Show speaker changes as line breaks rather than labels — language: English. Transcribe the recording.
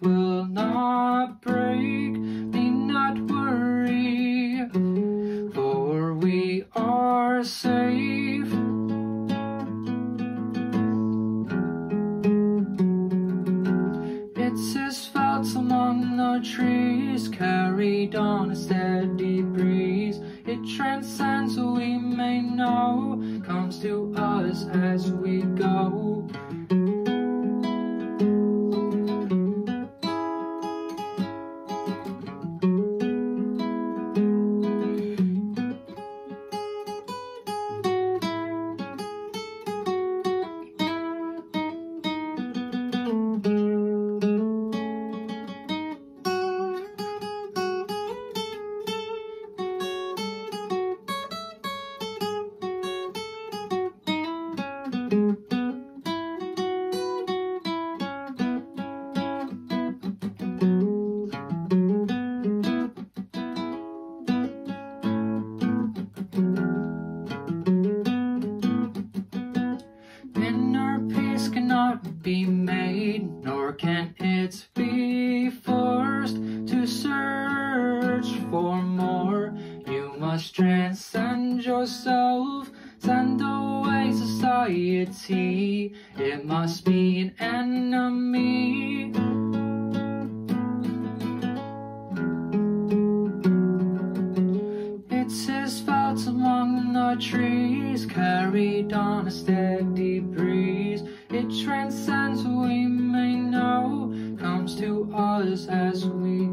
not break, need not worry, for we are safe. It's as felt among the trees, carried on a steady breeze. It transcends we may know, comes to us as we go. Be made, nor can it be forced to search for more. You must transcend yourself, send away society. It must be an enemy. It's his felt among the trees, carried on a steady breeze. It transcends we may know, comes to us as we